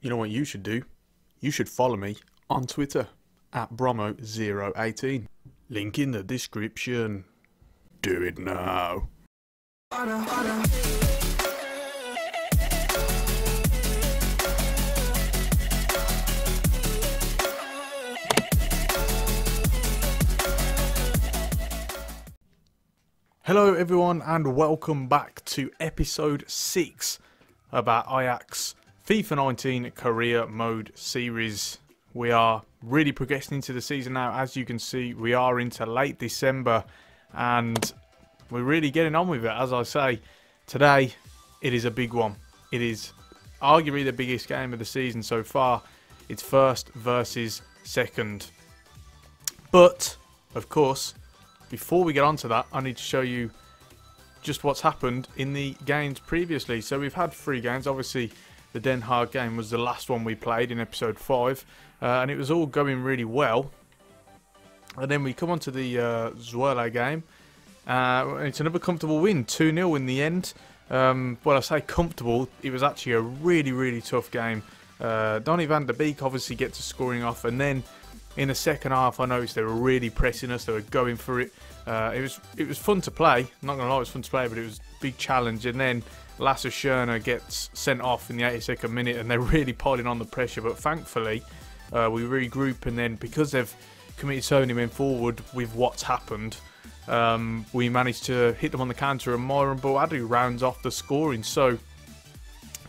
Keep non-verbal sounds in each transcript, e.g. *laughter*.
You know what you should do? You should follow me on Twitter at Bromo018. Link in the description. Do it now. Hello, everyone, and welcome back to episode 6 about Ajax FIFA 19 Career Mode Series. We are really progressing into the season now. As you can see, we are into late December, and we're really getting on with it. As I say, today it is a big one. It is arguably the biggest game of the season so far. It's first versus second. But, of course, before we get on to that, I need to show you just what's happened in the games previously. So we've had three games. Obviously, the Den Haag game was the last one we played in episode 5. Uh, and it was all going really well. And then we come on to the uh, game. Uh, it's another comfortable win, 2-0 in the end. Um, well, I say comfortable, it was actually a really, really tough game. Uh, Donny van de Beek obviously gets a scoring off, and then in the second half, I noticed they were really pressing us. They were going for it. Uh, it was it was fun to play. not gonna lie, it was fun to play, but it was a big challenge. And then Lasse Schöne gets sent off in the 82nd minute, and they're *laughs* really piling on the pressure. But thankfully, uh, we regroup, and then because they've committed so many men forward with what's happened, um, we managed to hit them on the counter, and Myron Boadu rounds off the scoring. So,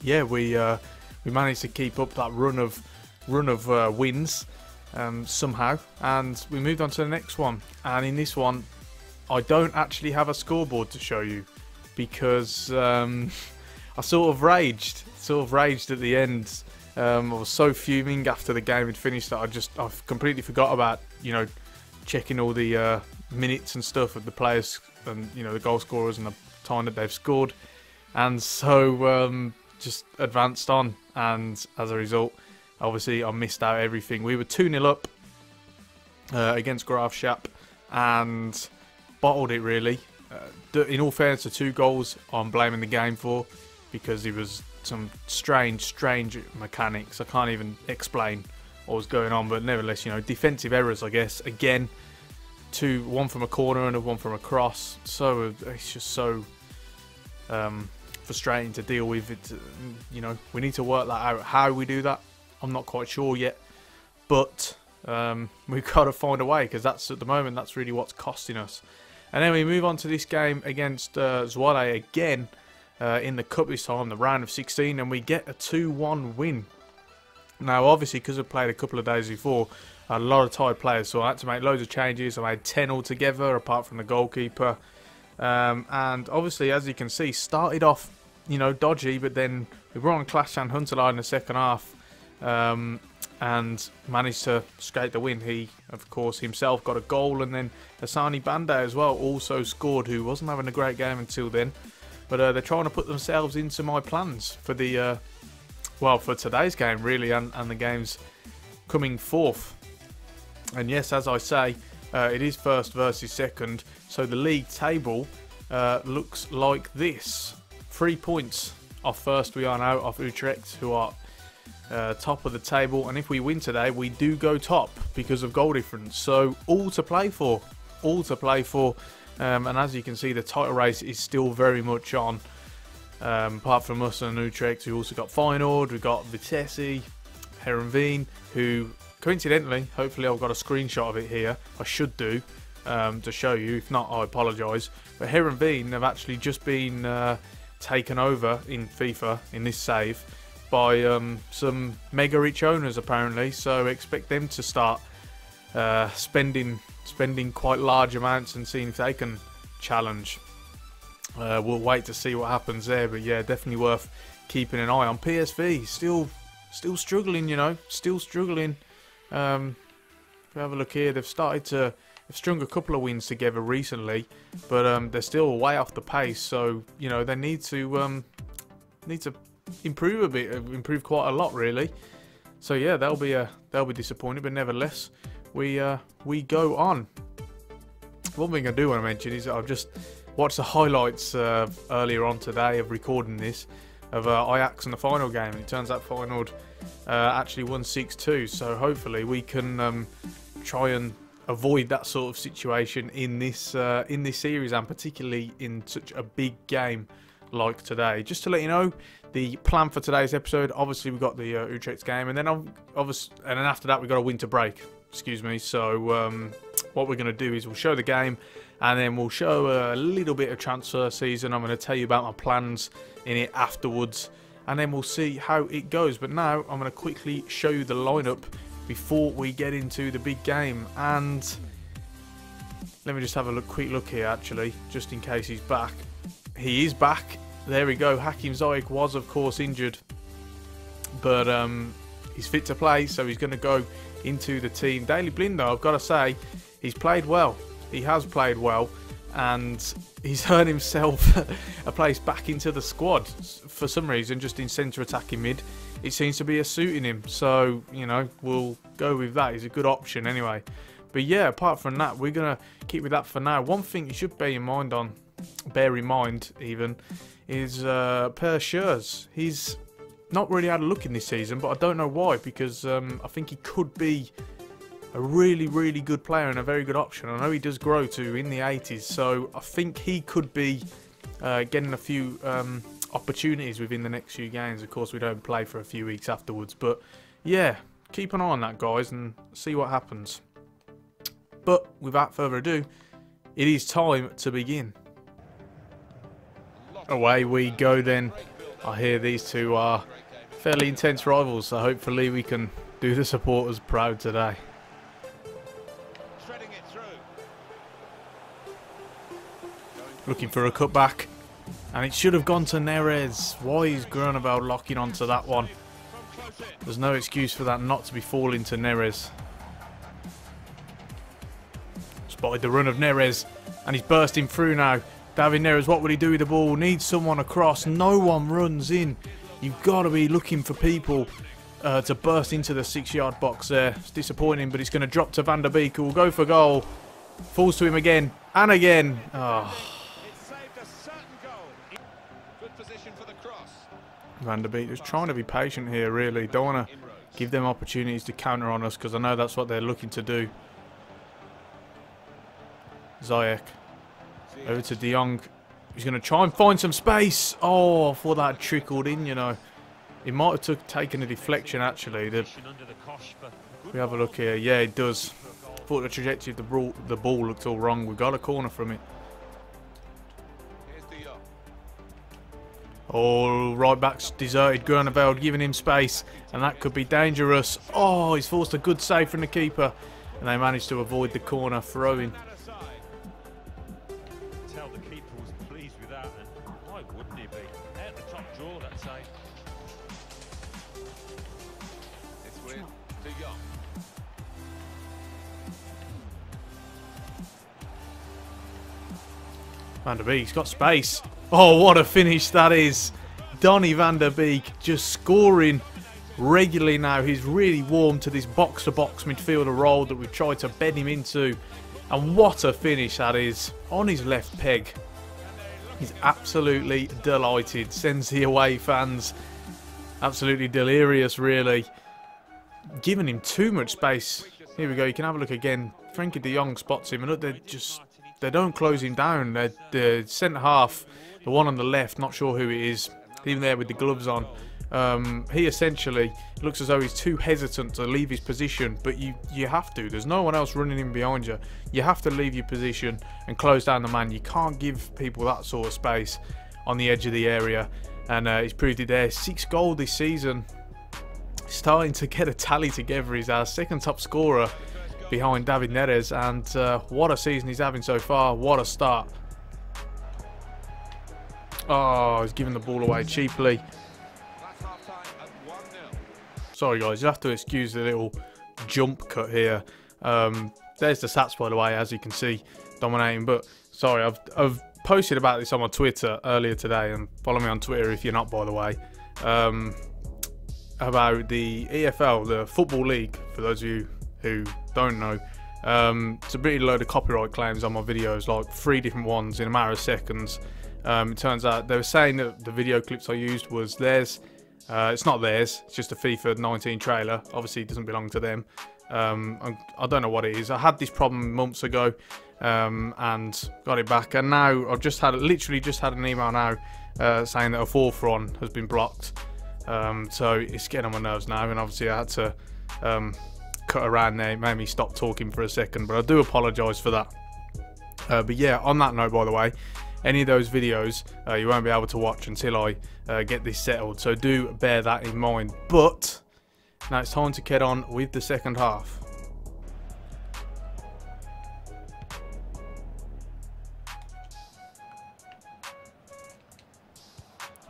yeah, we uh, we managed to keep up that run of run of uh, wins um, somehow, and we moved on to the next one. And in this one, I don't actually have a scoreboard to show you because um, *laughs* I sort of raged, sort of raged at the end. Um, I was so fuming after the game had finished that I just I completely forgot about you know checking all the uh, minutes and stuff of the players and you know the goal scorers and the time that they've scored, and so um, just advanced on. And as a result, obviously I missed out everything. We were two 0 up uh, against Graafschap and bottled it really. Uh, in all fairness, the two goals I'm blaming the game for because it was some strange, strange mechanics. I can't even explain what was going on, but nevertheless, you know, defensive errors, I guess. Again, two, one from a corner and one from a cross. So it's just so um, frustrating to deal with. It, you know, we need to work that out. How we do that, I'm not quite sure yet, but um, *laughs* we've got to find a way because that's at the moment that's really what's costing us. And then we move on to this game against uh, again uh, in the cup this time, the round of 16, and we get a 2-1 win. Now, obviously, because I've played a couple of days before, a lot of tired players, so I had to make loads of changes. I made 10 altogether, apart from the goalkeeper. Um, and obviously, as you can see, started off, you know, dodgy, but then we were on Klaas Jan Huntelaar in the second half. Um, and managed to skate the win. He, of course, himself got a goal, and then Hassani Bande as well also scored, who wasn't having a great game until then. But uh, they're trying to put themselves into my plans for the, uh, well, for today's game, really, and, and the games coming forth. And yes, as I say, uh, it is first versus second, so the league table uh, looks like this. Three points off first we are now, off Utrecht, who are uh, top of the table. And if we win today, we do go top because of goal difference. So all to play for. All to play for. Um, and as you can see, the title race is still very much on. Um, apart from us and Utrecht, we also got Feyenoord, we've got Vitesse, Heerenveen, who coincidentally, hopefully I've got a screenshot of it here. I should do um, to show you. If not, I apologise. But Heerenveen have actually just been uh, taken over in FIFA in this save by um, some mega rich owners apparently. So expect them to start uh, spending spending quite large amounts and seeing if they can challenge. Uh, we'll wait to see what happens there, but yeah, definitely worth keeping an eye on. PSV still still struggling, you know, still struggling. Um, if we have a look here, they've started to they've strung a couple of wins together recently, but um, they're still way off the pace. So you know they need to um, need to improve a bit, uh, improve quite a lot really. So yeah, they'll be a that'll be disappointed, but nevertheless, we uh, we go on. One thing I do want to mention is I've just watched the highlights uh, earlier on today of recording this of uh, Ajax in the final game. And it turns out Feyenoord uh, actually won 6-2, so hopefully we can um, try and avoid that sort of situation in this uh, in this series and particularly in such a big game like today. Just to let you know, the plan for today's episode, obviously we've got the uh, Utrecht game, and then obviously, and then after that we've got a winter break. Excuse me. So um, what we're going to do is we'll show the game, and then we'll show a little bit of transfer season. I'm going to tell you about my plans in it afterwards, and then we'll see how it goes. But now I'm going to quickly show you the lineup before we get into the big game. And let me just have a look, quick look here, actually, just in case he's back. He is back. There we go. Hakim Ziyech was, of course, injured. But um, he's fit to play, so he's going to go into the team. Daley Blind, though, I've got to say, he's played well. He has played well. And he's *laughs* earned himself *laughs* a place back into the squad for some reason, just in centre attacking mid it seems to be a suiting him. So, you know, we'll go with that. He's a good option anyway. But yeah, apart from that, we're going to keep with that for now. One thing you should bear in mind on, bear in mind even, is uh, Per Schuurs. He's not really had a look in this season, but I don't know why, because um, I think he could be a really, really good player and a very good option. I know he does grow to in the 80s, so I think he could be uh, getting a few um, opportunities within the next few games. Of course, we don't play for a few weeks afterwards, but yeah, keep an eye on that, guys, and see what happens. But without further ado, it is time to begin. Away we go then. I hear these two are fairly intense rivals, so hopefully we can do the supporters proud today. Looking for a cutback. And it should have gone to Neres. Why is Groeneveld locking onto that one? There's no excuse for that not to be falling to Neres. Spotted the run of Neres. And he's bursting through now. David Neres what would he do with the ball? Needs someone across. No one runs in. You've got to be looking for people uh, to burst into the six-yard box there. It's disappointing, but it's going to drop to Van de Beek, who will go for goal. Falls to him again and again. Oh. Van de Beek just trying to be patient here, really. Don't want to give them opportunities to counter on us because I know that's what they're looking to do. Ziyech. Over to De Jong. He's going to try and find some space. Oh, thought that trickled in, you know. It might have took, taken a deflection, actually. The, we have a look here. Yeah, it does. Thought the trajectory of the ball, the ball looked all wrong. We got a corner from it. Oh, right back's deserted Groeneveld, giving him space, and that could be dangerous. Oh, he's forced a good save from the keeper, and they managed to avoid the corner throwing. Be? At the top draw, that save. It's with De Jong. Van de Beek's got space. Oh, what a finish that is. Donny van de Beek just scoring regularly now. He's really warm to this box-to-box -box midfielder role that we've tried to bed him into. And what a finish that is. On his left peg. He's absolutely delighted. Sends the away fans absolutely delirious, really. Giving him too much space. Here we go. You can have a look again. Frenkie de Jong spots him. And look, they're just... They don't close him down. They're, the centre half the one on the left, not sure who it is, even there with the gloves on. Um, he essentially looks as though he's too hesitant to leave his position, but you you have to. There's no one else running in behind you. You have to leave your position and close down the man. You can't give people that sort of space on the edge of the area, and uh, he's proved it there. Six goal this season. Starting to get a tally together. He's our second top scorer behind David Neres, and uh, what a season he's having so far. What a start. Oh, he's giving the ball away cheaply. Sorry, guys. You have to excuse the little jump cut here. Um, there's the stats, by the way, as you can see, dominating. But, sorry, I've, I've posted about this on my Twitter earlier today. And follow me on Twitter if you're not, by the way. Um, about the EFL, the Football League, for those of you who don't know. Um, it's a pretty load of copyright claims on my videos, like three different ones in a matter of seconds Um, it turns out they were saying that the video clips I used was theirs. Uh, it's not theirs. It's just a FIFA 19 trailer. Obviously, it doesn't belong to them. Um, I, don't know what it is. I had this problem months ago um, and got it back, and now I've just had literally just had an email now uh, saying that a run has been blocked. Um, so it's getting on my nerves now, and obviously I had to um, cut around there. It made me stop talking for a second, but I do apologise for that. Uh, but yeah, on that note, by the way, any of those videos uh, you won't be able to watch until I uh, get this settled. So do bear that in mind. But now it's time to get on with the second half.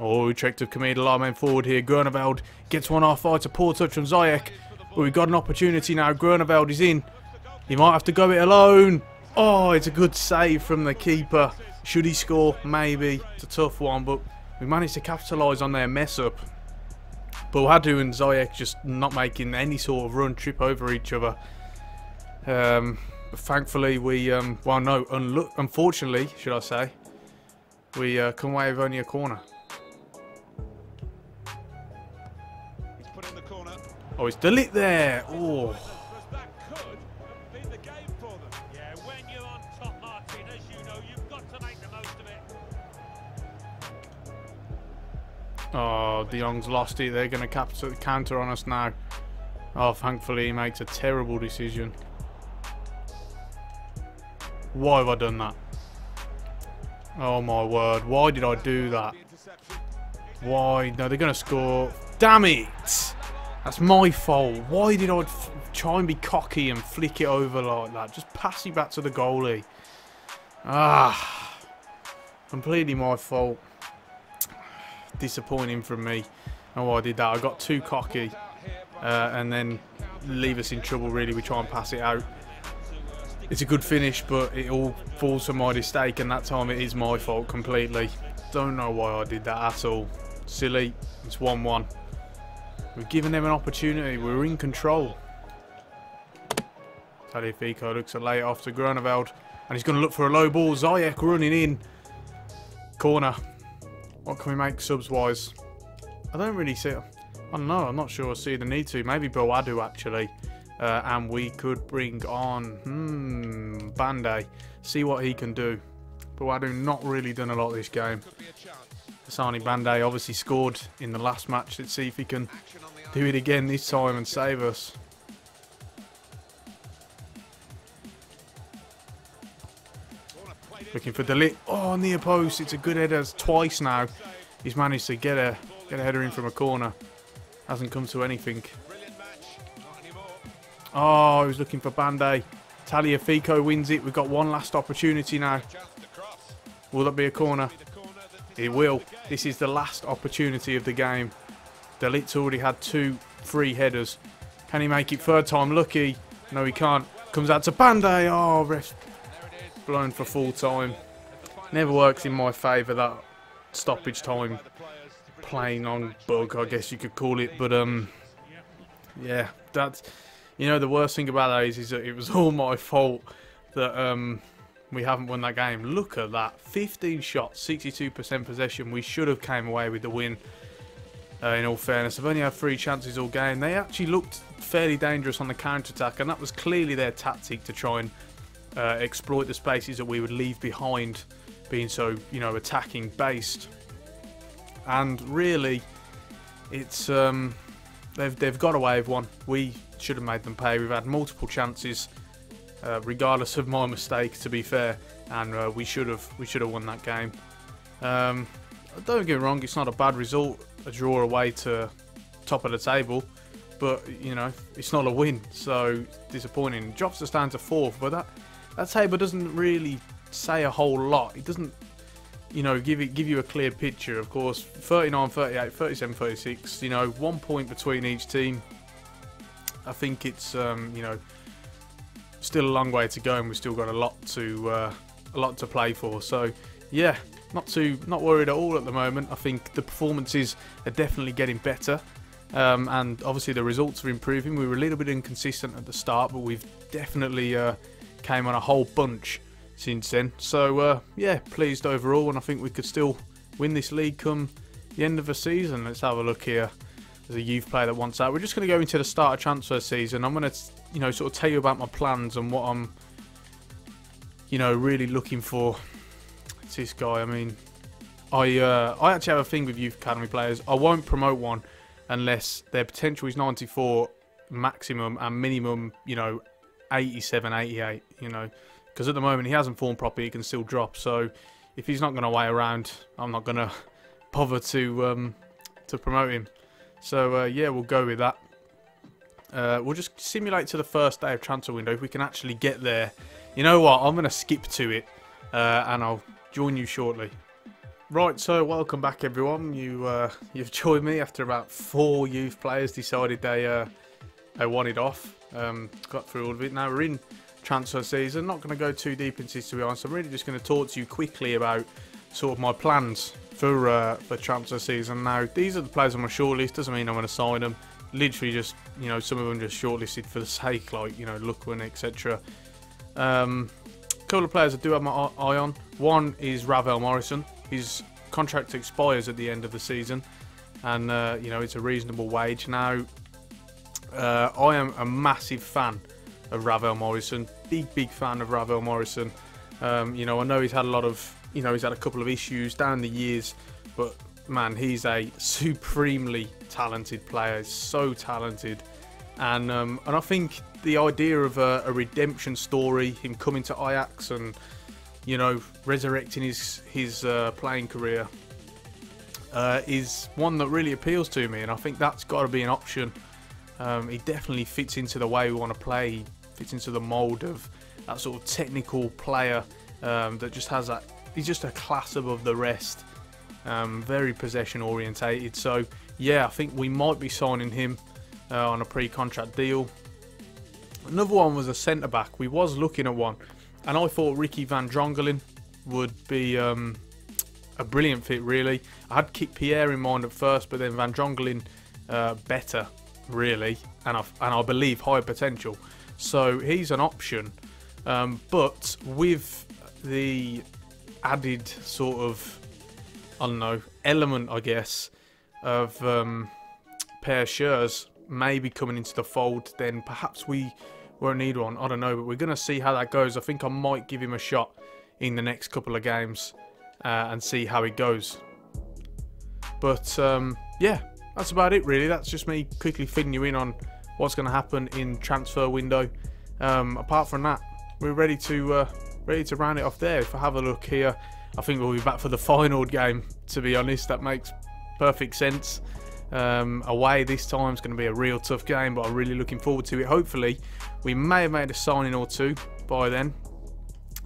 Oh, trick to Kamida Larman forward here. Groeneveld gets one off. Fights a poor touch from Ziyech. But we've got an opportunity now. Groeneveld is in. He might have to go it alone. Oh, it's a good save from the keeper. Should he score? Maybe. It's a tough one, but we managed to capitalise on their mess up. But Boadu and Ziyech just not making any sort of run, trip over each other. Um, thankfully, we, um, well, no, unfortunately, should I say, we uh, come away with only a corner. Oh, it's de Ligt there. Oh. Oh, De Jong's lost it. They're going to counter on us now. Oh, thankfully he makes a terrible decision. Why have I done that? Oh my word. Why did I do that? Why? No, they're going to score. Damn it! That's my fault. Why did I try and be cocky and flick it over like that? Just pass it back to the goalie. Ah. Completely my fault. Disappointing from me. Oh, I did that. I got too cocky. Uh, and then leave us in trouble really. We try and pass it out. It's a good finish, but it all falls to my mistake, and that time it is my fault completely. Don't know why I did that at all. Silly. It's 1-1. We've given them an opportunity. We're in control. Tagliafico looks to lay it off to Groeneveld. And he's going to look for a low ball. Ziyech running in. Corner. What can we make subs-wise? I don't really see... I don't know. I'm not sure I see the need to. Maybe Boadu, actually. Uh, and we could bring on... Hmm... Bande. See what he can do. Boadu not really done a lot this game. Hassani Bande obviously scored in the last match. Let's see if he can do it again this time and save us. Looking for Ligt. Oh, near post. It's a good header. twice now. He's managed to get a get a header in from a corner. Hasn't come to anything. Oh, he was looking for Bande. Tagliafico wins it. We've got one last opportunity now. Will that be a corner? It will. This is the last opportunity of the game. de Ligt's already had two free headers. Can he make it third time lucky? No, he can't. Comes out to Bande. Oh, ref blown for full time. Never works in my favour, that stoppage time playing on bug, I guess you could call it. But, um, yeah, that's... You know, the worst thing about that is, is that it was *laughs* all my fault that um, we haven't won that game. Look at that. 15 shots, 62% possession. We should have came away with the win. Uh, in all fairness, I've only had three chances all game. They actually looked fairly dangerous on the counter-attack, and that was clearly their tactic to try and uh, exploit the spaces that we would leave behind, being so, you know, attacking based. And really, it's um, they've they've got away with one. We should have made them pay. We've had multiple chances uh, regardless of my mistake, to be fair. And uh, we should have we should have won that game. Um, don't get me wrong, it's not a bad result, a draw away to top of the table, but you know it's not a win, so disappointing. Drops us down to fourth, but that that table doesn't really say a whole lot. It doesn't, you know, give it give you a clear picture. Of course, 39, 38, 37, 36. You know, one point between each team. I think it's um, you know still a long way to go, and we've still got a lot to uh, a lot to play for. So, yeah, not too not worried at all at the moment. I think the performances are definitely getting better, um, and obviously the results are improving. We were a little bit inconsistent at the start, but we've definitely uh, came on a whole bunch since then. So uh, yeah, pleased overall, and I think we could still win this league come the end of the season. Let's have a look here. There's a youth player that wants out. We're just going to go into the start of transfer season. I'm going to, you know, sort of tell you about my plans and what I'm, you know, really looking for. It's this guy. I mean, I uh, I actually have a thing with youth academy players. I won't promote one unless their potential is 94 maximum and minimum, you know, 87, 88. You know, because at the moment he hasn't formed properly. He can still drop. So if he's not going to wait around, I'm not going *laughs* to bother to um, to promote him. So uh, yeah, we'll go with that. Uh, we'll just simulate to the first day of transfer window if we can actually get there. You know what? I'm going to skip to it, uh, and I'll join you shortly. Right, so welcome back everyone. You uh, *laughs* you've joined me after about four youth players decided they uh, they wanted off. Um, got through all of it. Now we're in transfer season. Not going to go too deep into this to be honest. I'm really just going to talk to you quickly about sort of my plans for uh, for transfer season. Now these are the players on my shortlist. Doesn't mean I'm going to sign them. Literally just you know some of them just shortlisted for the *laughs* sake like you know Lookman etc. Um, couple of players I do have my eye on. One is Ravel Morrison. His contract expires at the end of the season, and uh, you know it's a reasonable wage. Now uh, I am a massive fan of Ravel Morrison. Big, big fan of Ravel Morrison. Um, you know, I know he's had a lot of, you know, he's had a couple of issues down the years, but man, he's a *laughs* supremely talented player. He's so talented, and um, and I think the idea of a, a, redemption story, him coming to Ajax and you know resurrecting his his uh, playing career, uh, is one that really appeals to me, and I think that's got to be an option. Um, he definitely fits into the way we want to play. He fits into the mould of that sort of technical player um, that just has that. He's just a class above the rest. Um, very possession orientated. So yeah, I think we might be signing him uh, on a pre-contract deal. Another one was a centre back. We was looking at one, and I thought Ricky Van Drongelen would be um, a brilliant fit. Really, I had Kit Pierre in mind at first, but then Van Drongelen uh, better, really, and I and I believe higher potential. So he's an option, um, but with the added sort of, I don't know, element, I guess, of um, Per Schuurs maybe coming into the fold, then perhaps we won't need one. I don't know, but we're going to see how that goes. I think I might give him a shot in the next couple of games uh, and see how it goes. But um, yeah, that's about it really. That's just me quickly filling you in on what's going to happen in transfer window. Um, apart from that, we're ready to uh, ready to round it off there. If I have a look here, I think we'll be back for the *laughs* final game. To be honest, that makes perfect sense. Um, away this time is going to be a real tough game, but I'm really looking forward to it. Hopefully, we may have made a signing or two by then,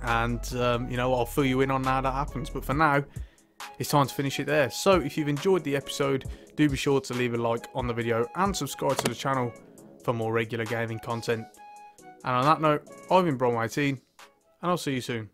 and um, you know I'll fill you in on how that happens. But for now, it's time to finish it there. So if you've enjoyed the episode, do be sure to leave a like on the video and subscribe to the channel for more regular gaming content. And on that note, I've been Bromo18, and I'll see you soon.